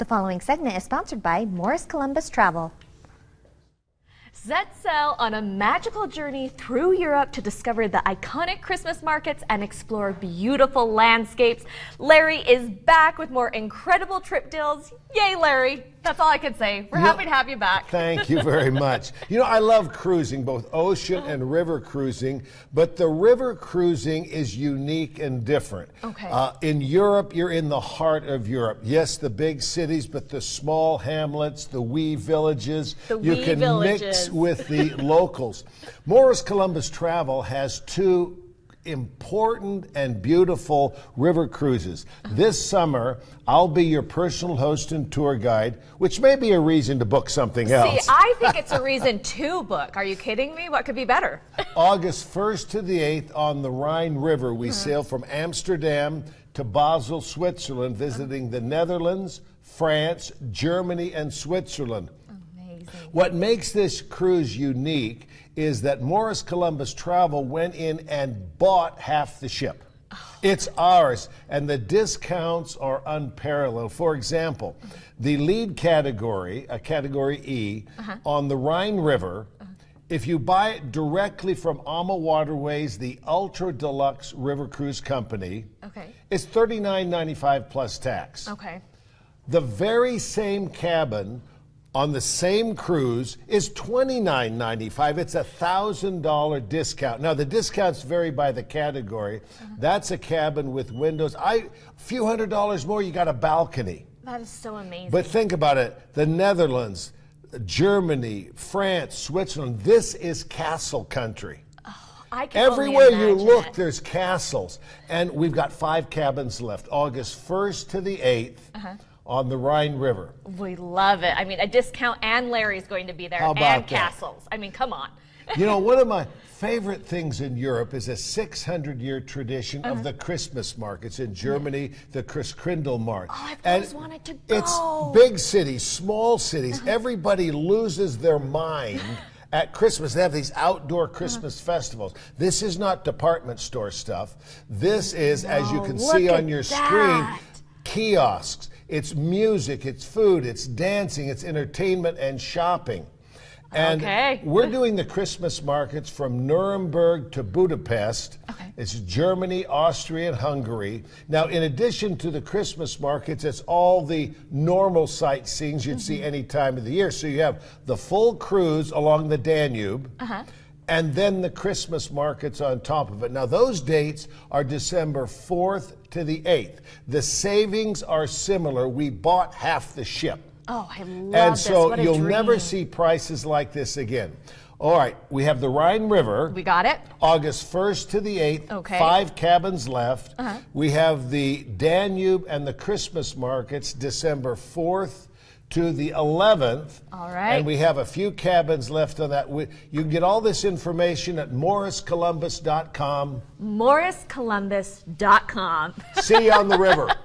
The following segment is sponsored by Morris Columbus Travel. Set sail on a magical journey through Europe to discover the iconic Christmas markets and explore beautiful landscapes. Larry is back with more incredible trip deals. Yay, Larry! That's all I can say. We're happy to have you back. Thank you very much. you know, I love cruising, both ocean and river cruising, but the river cruising is unique and different. Okay. Uh, in Europe, you're in the heart of Europe. Yes, the big cities, but the small hamlets, the wee villages, The you wee can villages. mix with the locals. Morris Columbus Travel has two important and beautiful river cruises. This summer, I'll be your personal host and tour guide, which may be a reason to book something else. See, I think it's a reason to book. Are you kidding me? What could be better? August 1st to the 8th on the Rhine River, we mm-hmm. sail from Amsterdam to Basel, Switzerland, visiting the Netherlands, France, Germany, and Switzerland. Amazing. What makes this cruise unique is that Morris Columbus Travel went in and bought half the ship. Oh. It's ours, and the discounts are unparalleled. For example, mm-hmm. the lead category, a category E, uh-huh. on the Rhine River, uh-huh. if you buy it directly from AMA Waterways, the Ultra Deluxe River Cruise Company, Okay. it's $39.95 plus tax. Okay. The very same cabin on the same cruise is $29.95. It's a $1,000 discount. Now, the discounts vary by the category. That's a cabin with windows. I, a few hundred dollars more, you got a balcony. That is so amazing. But think about it the Netherlands, Germany, France, Switzerland, this is castle country. I can only Everywhere you look, it. there's castles. And we've got five cabins left, August 1st to the 8th Uh-huh. On the Rhine River. We love it. I mean, a discount and Larry's going to be there How about and that? castles. I mean, come on. You know, one of my favorite things in Europe is a 600 year tradition Uh-huh. of the Christmas markets. In Germany, the Christkindlmarkt. Oh, I've And always wanted to It's go. Uh-huh. big cities, small cities. Everybody loses their mind. At Christmas, they have these outdoor Uh-huh. Christmas festivals. This is not department store stuff. This is, as you can see on your that. screen, kiosks. It's music, it's food, it's dancing, it's entertainment and shopping. And Okay. we're doing the Christmas markets from Nuremberg to Budapest. Okay. It's Germany, Austria, and Hungary. Now, in addition to the Christmas markets, it's all the normal sightseeing you'd see mm-hmm. any time of the year. So you have the full cruise along the Danube. Uh-huh. And then the Christmas markets on top of it. Now, those dates are December 4th to the 8th. The savings are similar. We bought half the ship. Oh, I love And so you'll never see prices like this again. All right, we have the Rhine River. We got it. August 1st to the 8th. Okay. Five cabins left. Uh-huh. We have the Danube and the Christmas markets December 4th to the 11th. All right. And we have a few cabins left on that. We- You can get all this information at morriscolumbus.com. MorrisColumbus.com. See you on the river.